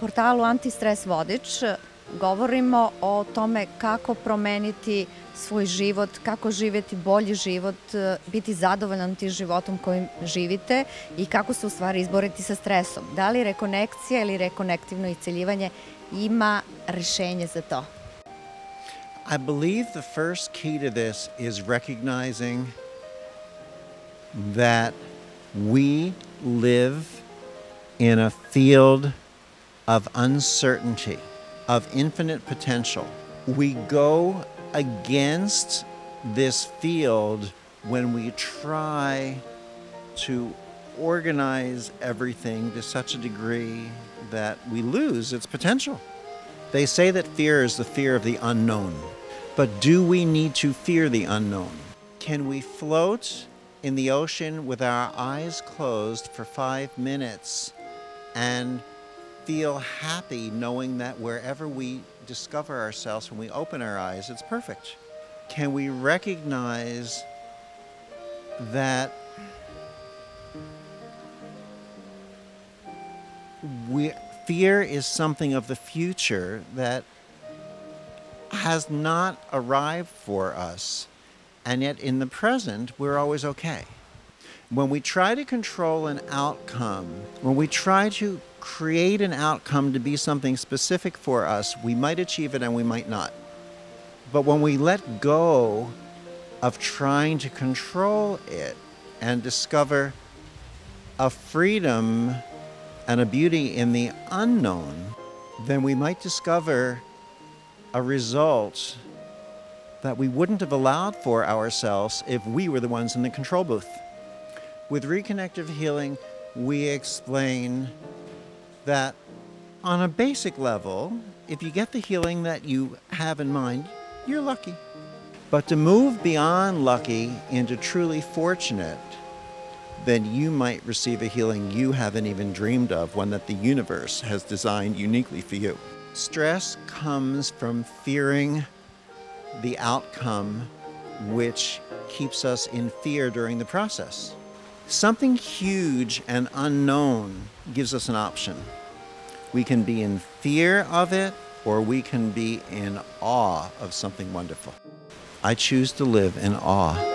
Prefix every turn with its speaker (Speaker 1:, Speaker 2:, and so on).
Speaker 1: portalu Antistres Vodič govorimo o tome kako promeniti svoj život, kako živjeti bolji život, biti zadovoljan tim životom kojim živite i kako se u stvari izboriti sa stresom. Da li rekonekcija ili rekonektivno isceljivanje ima rešenje za to?
Speaker 2: I believe the first key to this is recognizing that we live in a field of uncertainty, of infinite potential. We go against this field when we try to organize everything to such a degree that we lose its potential. They say that fear is the fear of the unknown. But do we need to fear the unknown? Can we float in the ocean with our eyes closed for five minutes and feel happy knowing that wherever we discover ourselves when we open our eyes, it's perfect? Can we recognize that we, fear is something of the future that has not arrived for us, and yet in the present, we're always okay. When we try to control an outcome, when we try to create an outcome to be something specific for us, we might achieve it and we might not. But when we let go of trying to control it and discover a freedom and a beauty in the unknown, then we might discover a result that we wouldn't have allowed for ourselves if we were the ones in the control booth. With reconnective healing, we explain that on a basic level, if you get the healing that you have in mind, you're lucky. But to move beyond lucky into truly fortunate, then you might receive a healing you haven't even dreamed of, one that the universe has designed uniquely for you. Stress comes from fearing the outcome, which keeps us in fear during the process. Something huge and unknown gives us an option. We can be in fear of it, or we can be in awe of something wonderful. I choose to live in awe.